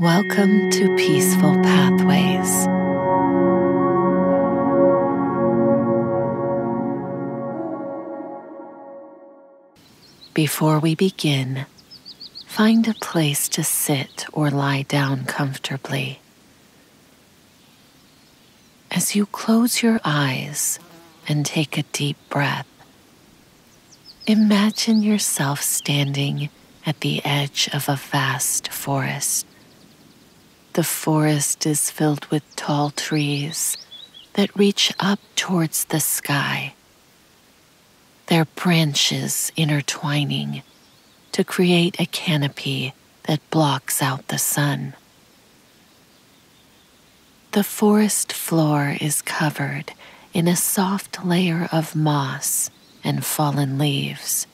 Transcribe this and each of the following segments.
Welcome to Peaceful Pathways. Before we begin, find a place to sit or lie down comfortably. As you close your eyes and take a deep breath, imagine yourself standing at the edge of a vast forest. The forest is filled with tall trees that reach up towards the sky, their branches intertwining to create a canopy that blocks out the sun. The forest floor is covered in a soft layer of moss and fallen leaves,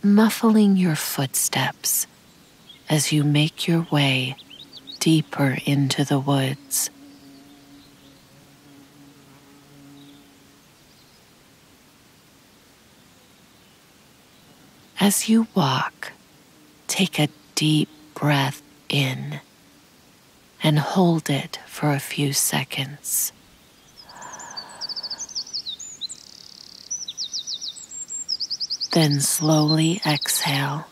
muffling your footsteps as you make your way deeper into the woods. As you walk, take a deep breath in and hold it for a few seconds. Then slowly exhale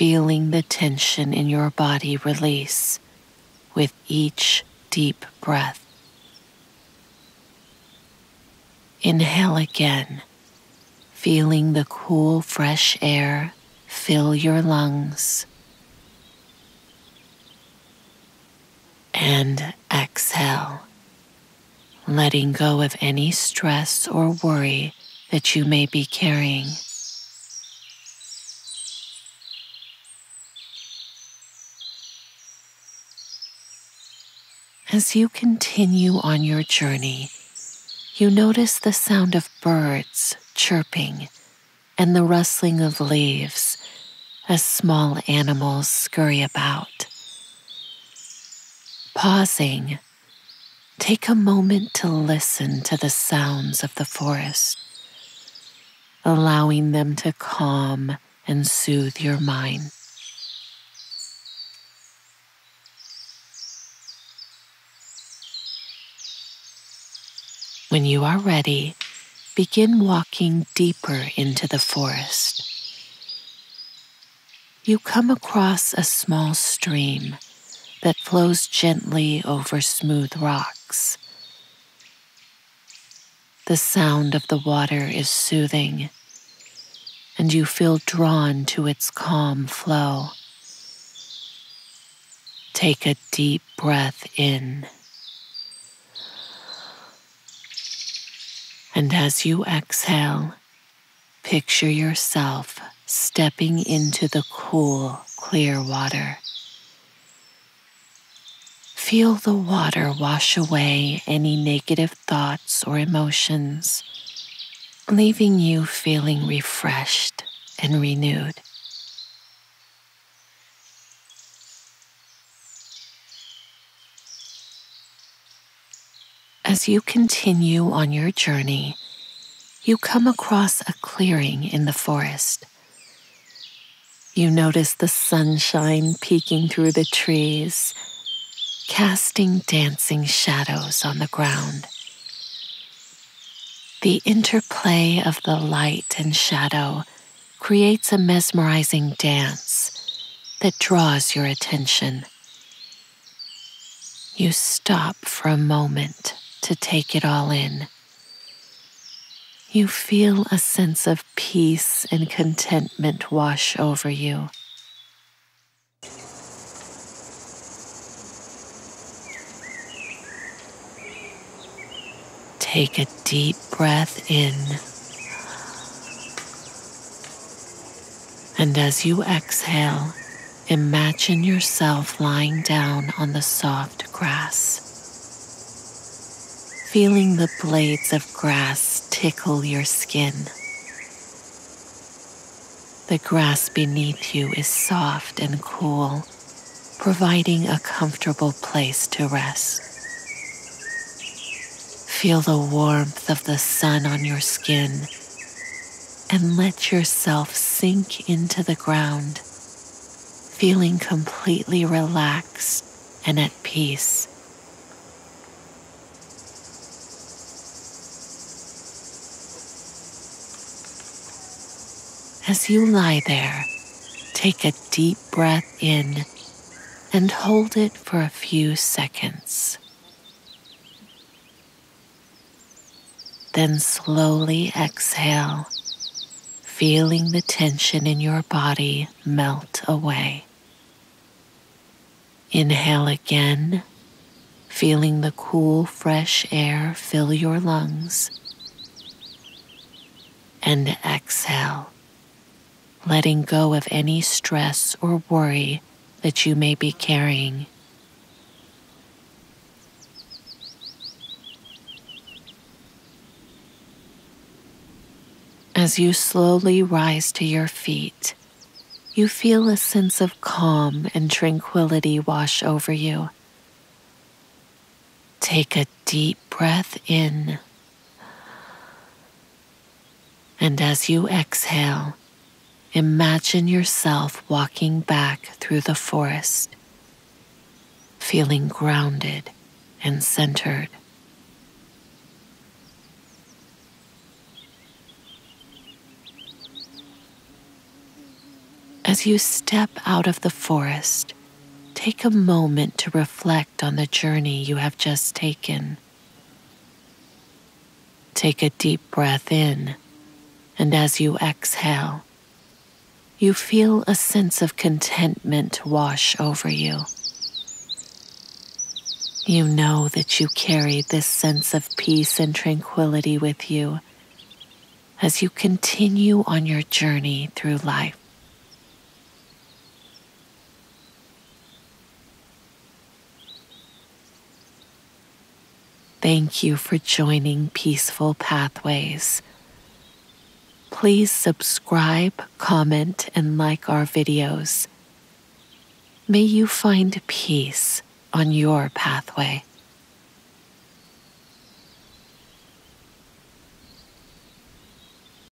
feeling the tension in your body release with each deep breath. Inhale again, feeling the cool, fresh air fill your lungs. And exhale, letting go of any stress or worry that you may be carrying. As you continue on your journey, you notice the sound of birds chirping and the rustling of leaves as small animals scurry about. Pausing, take a moment to listen to the sounds of the forest, allowing them to calm and soothe your mind. When you are ready, begin walking deeper into the forest. You come across a small stream that flows gently over smooth rocks. The sound of the water is soothing, and you feel drawn to its calm flow. Take a deep breath in. And as you exhale, picture yourself stepping into the cool, clear water. Feel the water wash away any negative thoughts or emotions, leaving you feeling refreshed and renewed. As you continue on your journey, you come across a clearing in the forest. You notice the sunshine peeking through the trees, casting dancing shadows on the ground. The interplay of the light and shadow creates a mesmerizing dance that draws your attention. You stop for a moment to take it all in. You feel a sense of peace and contentment wash over you. Take a deep breath in. And as you exhale, imagine yourself lying down on the soft grass feeling the blades of grass tickle your skin. The grass beneath you is soft and cool, providing a comfortable place to rest. Feel the warmth of the sun on your skin and let yourself sink into the ground, feeling completely relaxed and at peace. As you lie there, take a deep breath in and hold it for a few seconds. Then slowly exhale, feeling the tension in your body melt away. Inhale again, feeling the cool, fresh air fill your lungs. And exhale, letting go of any stress or worry that you may be carrying. As you slowly rise to your feet, you feel a sense of calm and tranquility wash over you. Take a deep breath in. And as you exhale, imagine yourself walking back through the forest, feeling grounded and centered. As you step out of the forest, take a moment to reflect on the journey you have just taken. Take a deep breath in, and as you exhale, you feel a sense of contentment wash over you. You know that you carry this sense of peace and tranquility with you as you continue on your journey through life. Thank you for joining Peaceful Pathways. Please subscribe, comment, and like our videos. May you find peace on your pathway.